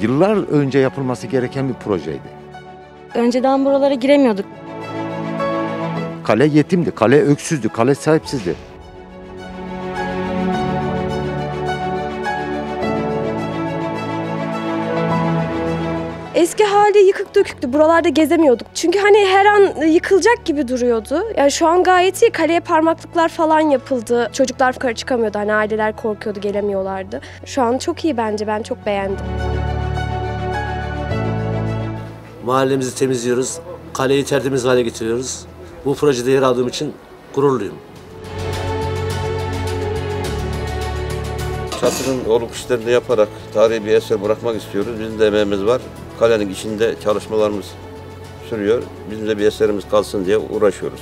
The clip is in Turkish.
Yıllar önce yapılması gereken bir projeydi. Önceden buralara giremiyorduk. Kale yetimdi, kale öksüzdü, kale sahipsizdi. Eski hali yıkık döküktü. Buralarda gezemiyorduk. Çünkü hani her an yıkılacak gibi duruyordu. Yani şu an gayet iyi. Kaleye parmaklıklar falan yapıldı. Çocuklar yukarı çıkamıyordu. Hani aileler korkuyordu, gelemiyorlardı. Şu an çok iyi bence. Ben çok beğendim. Mahallemizi temizliyoruz. Kaleyi tertemiz hale getiriyoruz. Bu projede yer aldığım için gururluyum. Çatının olup işlerini yaparak tarihi bir eser bırakmak istiyoruz. Bizim de emeğimiz var. Kalenin içinde çalışmalarımız sürüyor. Bizim de bir eserimiz kalsın diye uğraşıyoruz.